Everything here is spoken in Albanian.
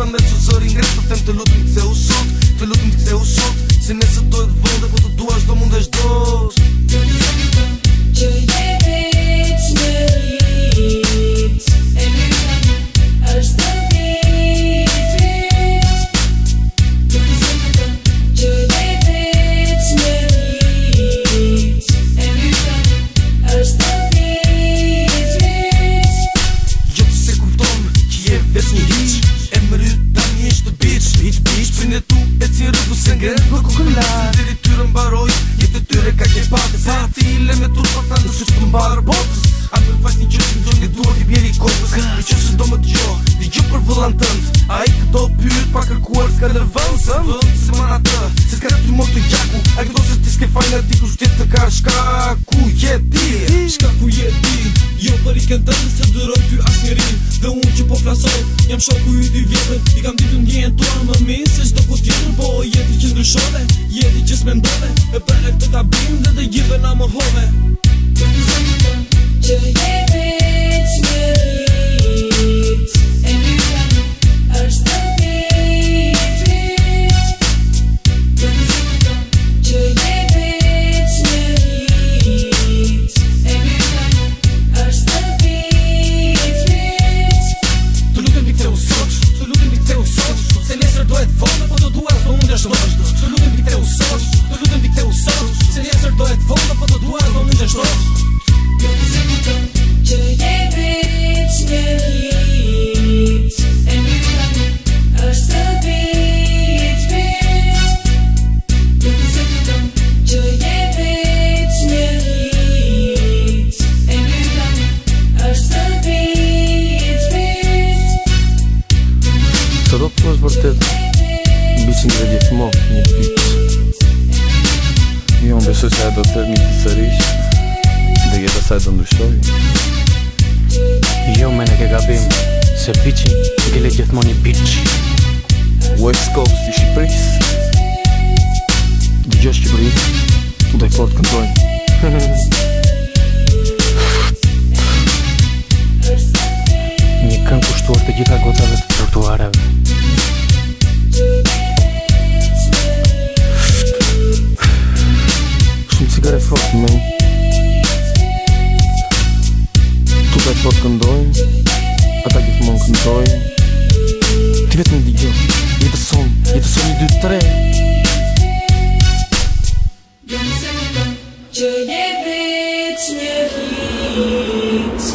Panda tesouro, ingresso, tanto lucro que seu kulla Ti ti tyre mbaroj, jetë tyre ka ti me për tante së mbarë botës A me faq një qësë më zonë një duha ki bjeri i kopës Në qësë do më gjo, për A i këto pa kërkuar s'ka në se s'ka t'u mos të gjaku A këto se ti s'ke fajnë ati ku shtjetë të shka ku je ti Shka ku je ti, jo për i se dëroj ty asë njërin krasoj Jam shoku ju t'i vjetër I kam ditë një e tua më minë Se shdo ku t'jetër Po jeti që ndryshove Jeti që s'mendove E prele këtë t'abim dhe dhe gjive nga më hove Që jeti bëjt të duar po të një gjeshtot Në nëzitë të të që je veç një Në bëjtë, një bëjtë, në bëjtë, në bëjtë, në bëjtë, në bëjtë, në bëjtë, në bëjtë, në bëjtë, në bëjtë, në bëjtë, në Jo, në që e do të të një të sërish Dhe jetë asaj të ndryshoj Jo, me në ke gabim Se pichin, e ke le gjithmon një pich West Coast i Shqipëris Dë gjësht Shqipëris Dhe i fort këndojnë Mei. Tu dai tot când doi, ataque de mão când doi. Tivete me diga, e de som, e de som e de tre. Jam se ne dam, ce e veți ne hiți.